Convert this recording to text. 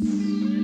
Bye.